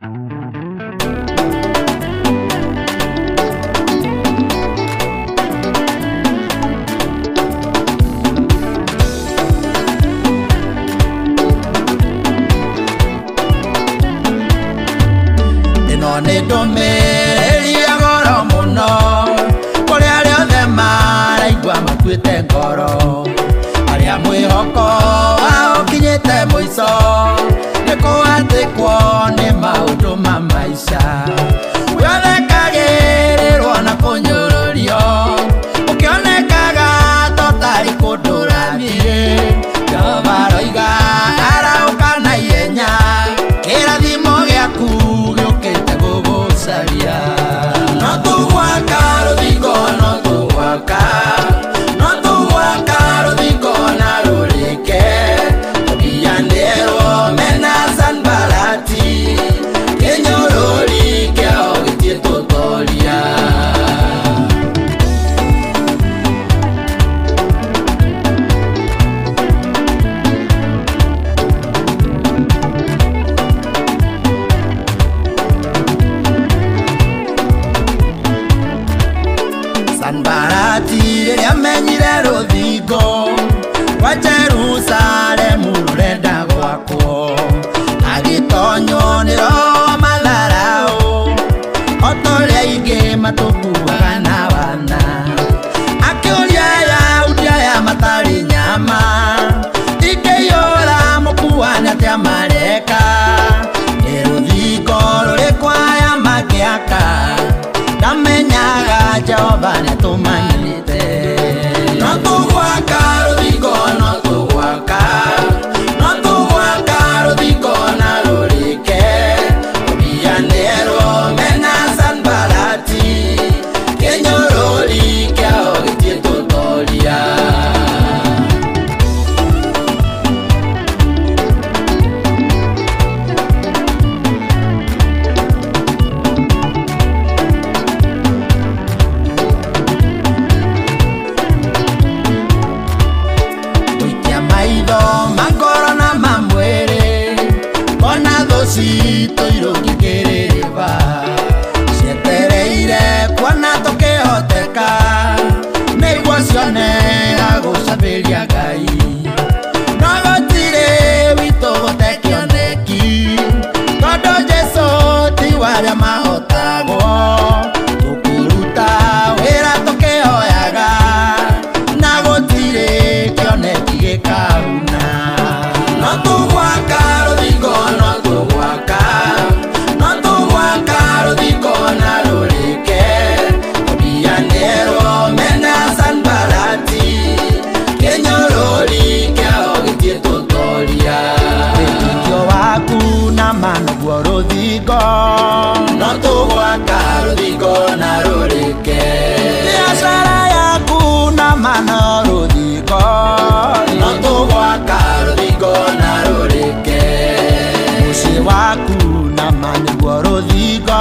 ĩno nĩ ndũmĩrĩri ya goro mũno kũrĩ arĩa othe maraigua makuĩte ngoro. On my side. anbaratire ryamenyire ruvigo rwa jerusalemu. Despacito iroki kereba Sietereire kwana tokehoteka Negozionera gozaberia gai Nogotire wito gotekioneki Todo yeso tiwaria mahotago hakuna mani gwarodhika